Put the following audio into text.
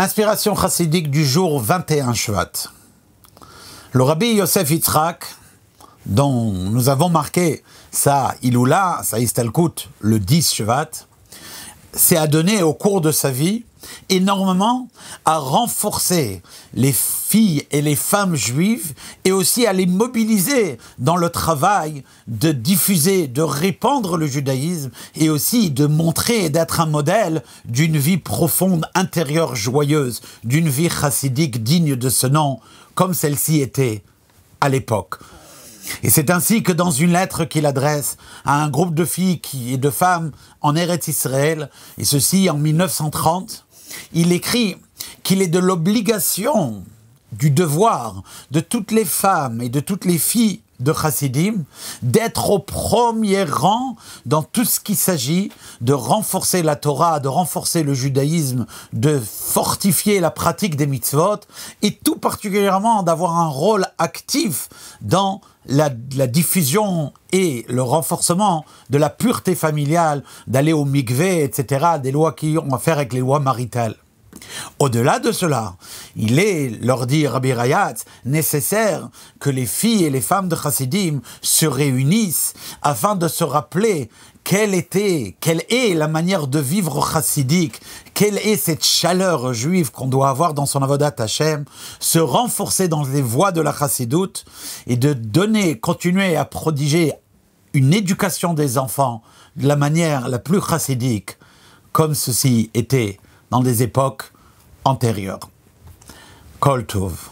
Inspiration chassidique du jour 21 Shvat. Le rabbi Yosef Yitzhak, dont nous avons marqué sa Iloula, sa Istalkut, le 10 Shvat, s'est adonné au cours de sa vie énormément à renforcer les filles et les femmes juives et aussi à les mobiliser dans le travail de diffuser, de répandre le judaïsme et aussi de montrer et d'être un modèle d'une vie profonde, intérieure, joyeuse, d'une vie chassidique digne de ce nom, comme celle-ci était à l'époque. Et c'est ainsi que dans une lettre qu'il adresse à un groupe de filles et de femmes en Eretz Israël, et ceci en 1930, il écrit qu'il est de l'obligation, du devoir de toutes les femmes et de toutes les filles de Chassidim d'être au premier rang dans tout ce qui s'agit de renforcer la Torah, de renforcer le judaïsme, de fortifier la pratique des mitzvot et tout particulièrement d'avoir un rôle actif dans la, diffusion et le renforcement de la pureté familiale, d'aller au mikvé, etc., des lois qui ont à faire avec les lois maritales. Au-delà de cela, il est, leur dit Rabbi Rayat, nécessaire que les filles et les femmes de Chassidim se réunissent afin de se rappeler quelle était, quelle est la manière de vivre chassidique, quelle est cette chaleur juive qu'on doit avoir dans son avodat Hashem, se renforcer dans les voies de la chassidoute et de donner, continuer à prodiger une éducation des enfants de la manière la plus chassidique, comme ceci était dans des époques antérieures. Koltov.